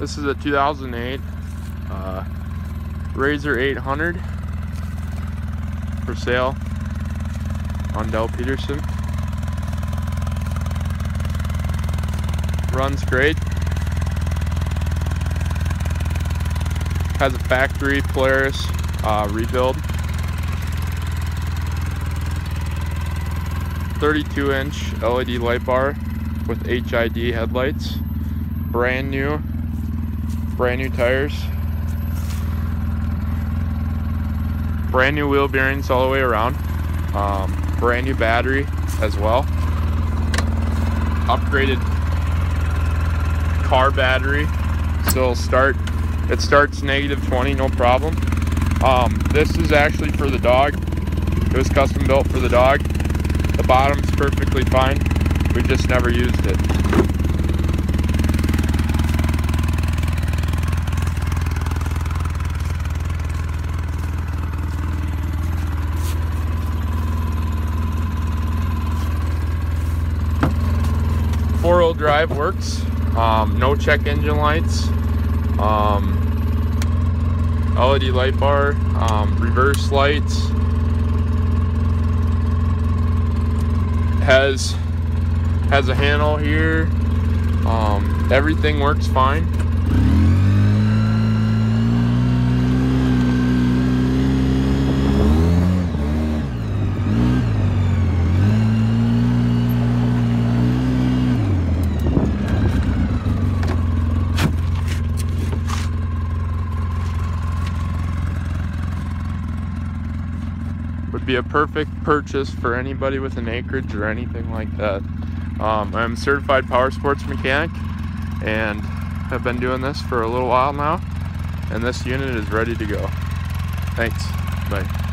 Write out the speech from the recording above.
This is a 2008 uh, RZR 800 for sale on Dell Peterson. Runs great. Has a factory Polaris uh, rebuild. 32 inch LED light bar with HID headlights. Brand new, brand new tires. Brand new wheel bearings all the way around. Um, brand new battery as well. Upgraded car battery. So it'll start, it starts negative 20, no problem. Um, this is actually for the dog. It was custom built for the dog. The bottom's perfectly fine. We just never used it. Four-wheel drive works. Um, no check engine lights. Um, LED light bar, um, reverse lights, has has a handle here. Um, everything works fine. Would be a perfect purchase for anybody with an acreage or anything like that. Um, I'm certified power sports mechanic and have been doing this for a little while now and this unit is ready to go. Thanks. Bye.